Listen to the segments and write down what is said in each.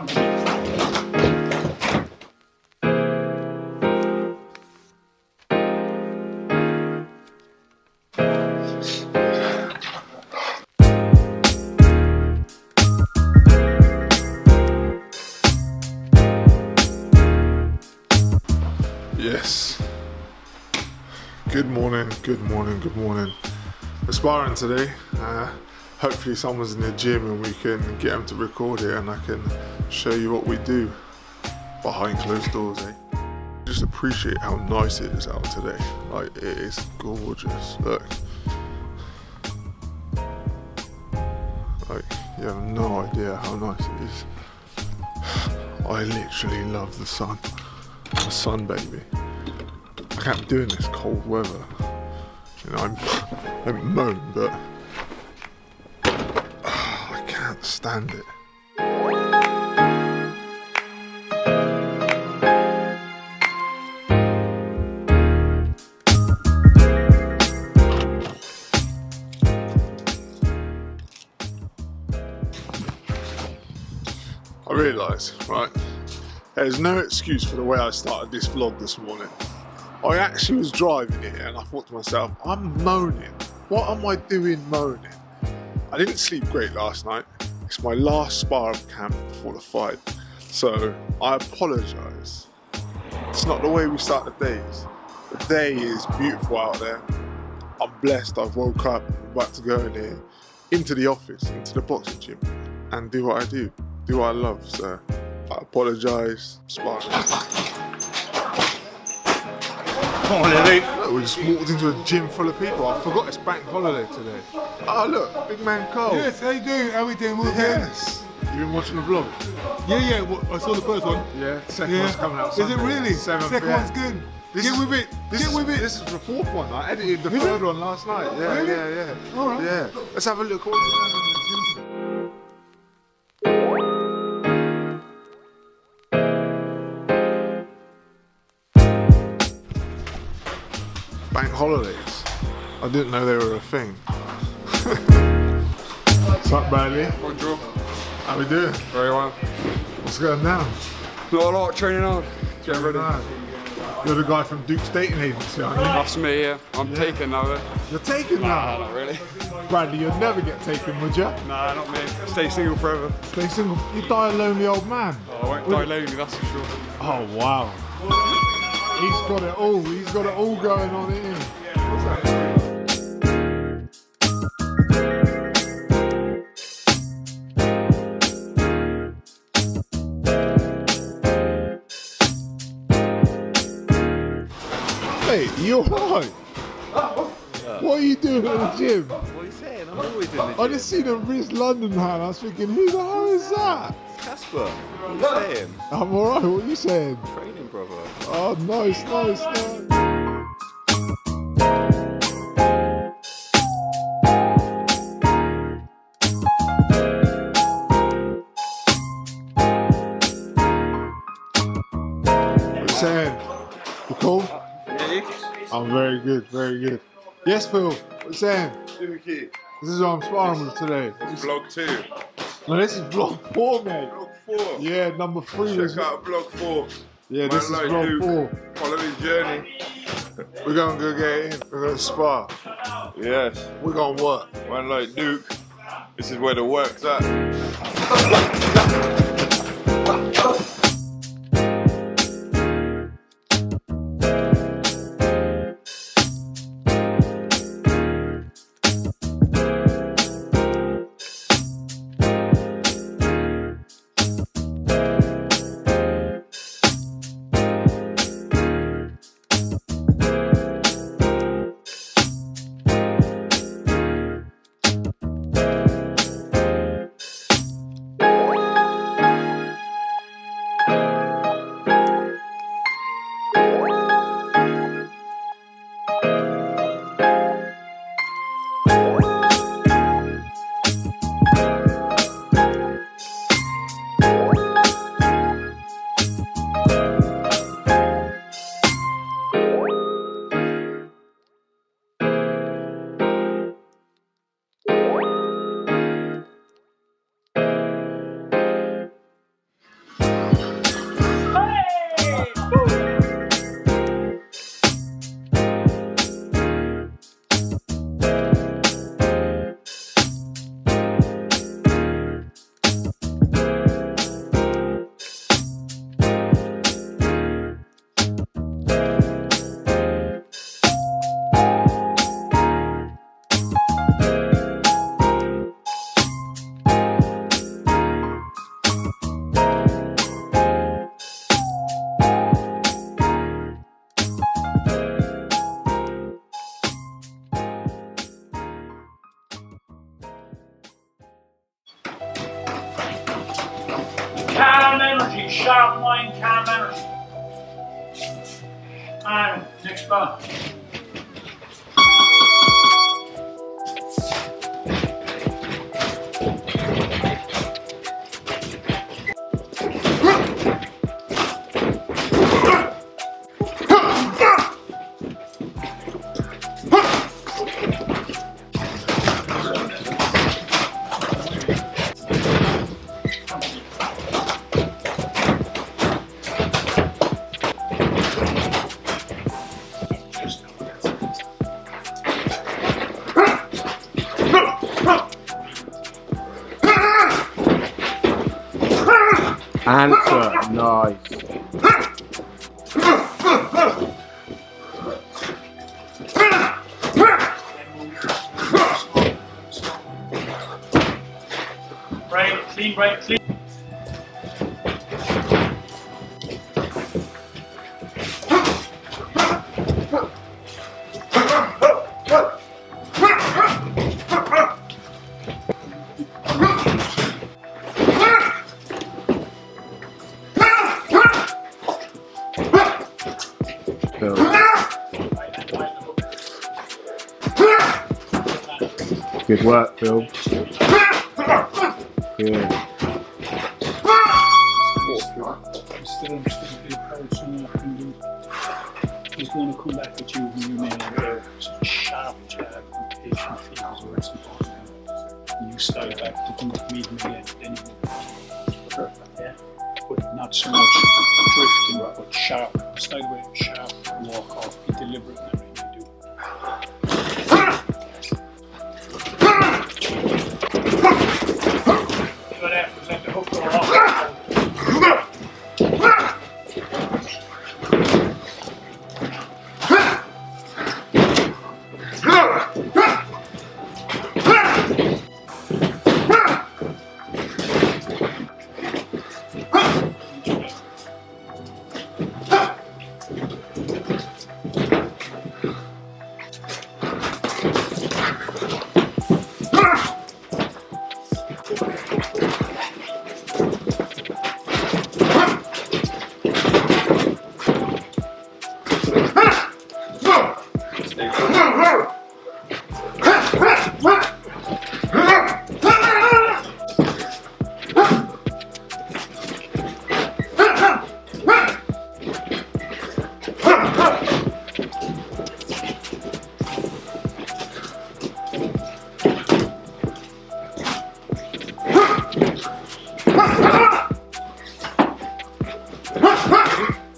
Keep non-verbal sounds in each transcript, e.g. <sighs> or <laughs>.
Yes. Good morning, good morning, good morning. Aspiring today. Uh, hopefully, someone's in the gym and we can get them to record it and I can show you what we do behind closed doors, eh? Just appreciate how nice it is out today. Like, it is gorgeous. Look. Like, you have no idea how nice it is. <sighs> I literally love the sun. I'm a sun baby. I can't do in this cold weather. You know, I'm, <laughs> I moan, but <sighs> I can't stand it. Realise, right, there's no excuse for the way I started this vlog this morning. I actually was driving it and I thought to myself, I'm moaning. What am I doing moaning? I didn't sleep great last night. It's my last spar of camp before the fight. So I apologise. It's not the way we start the days. The day is beautiful out there. I'm blessed. I've woke up, about to go in here, into the office, into the boxing gym, and do what I do, do what I love. So I apologise. Sparring. Come on, Lily. Look, we just walked into a gym full of people. I forgot it's bank holiday today. Oh look, big man Cole. Yes, how you doing? How we doing? Well, Yes. You've been watching the vlog? Yeah, yeah. Well, I saw the first one. Yeah. Second Yeah. one's coming out. Is it really? 7th, Second yeah. one's good. This Get is- with it. Get is, with it. This is the fourth one. I edited the third one last night. Yeah, Really? yeah, yeah. All right. Yeah. Let's have a look. Bank holidays. I didn't know they were a thing. <laughs> What's up, Bradley? Bonjour. How we doing? Very well. What's going down? Not a lot, training hard. Getting ready. You're the guy from Duke's dating agency, aren't you? That's me, yeah. I'm taken now, though. You're taken now. Not really. Bradley, you'd never get taken, would you? Nah, not me. Stay single forever. Stay single. You die a lonely old man. Oh, I won't die lonely, that's for sure. Oh wow. He's got it all. He's got it all going on in him. Hey, you alright? What are you doing at the gym? What are you saying? I'm always in the gym. I just seen a Riz London hat. I was thinking, who the hell is that? Casper. What are you saying? I'm alright. What are you saying? Training, brother. Oh, nice, nice, nice. Saying? You cool? I'm very good, very good. Yes, Phil. What you saying? This is what I'm sparring with today. vlog two. No, this is vlog four, mate. Vlog four. Yeah, number three. is- Check out vlog four. Yeah, this is Man like vlog Duke. four. Follow his journey. We're gonna go get in. We're gonna spar. Yes, We're gonna work. man like Duke. This is where the work's at. <laughs> sharp line commenters. All right, next button. Answer. Nice. Right, clean, right, clean. Work, Phil. <laughs> Good.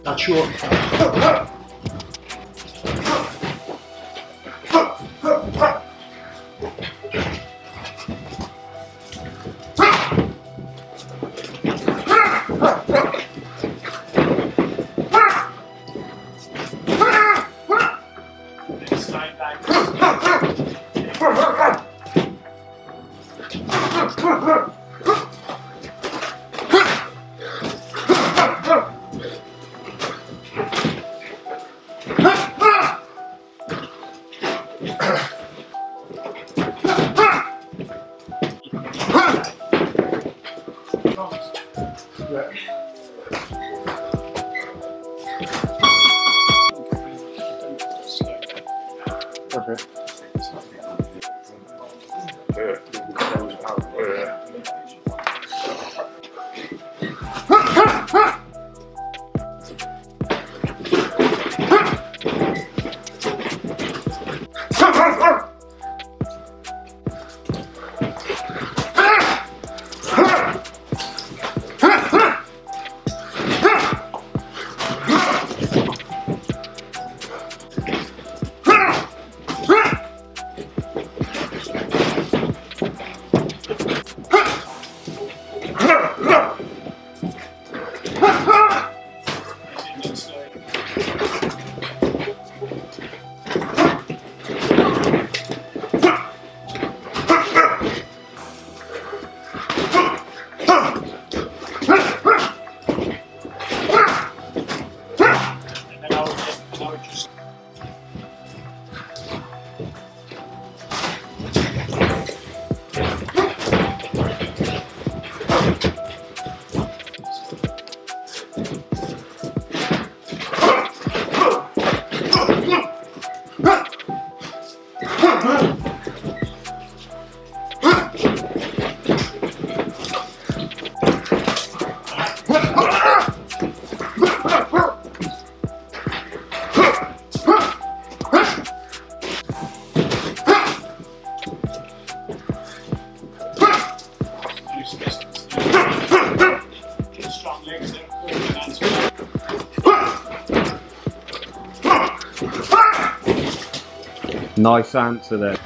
That's your. Okay. Nice answer there.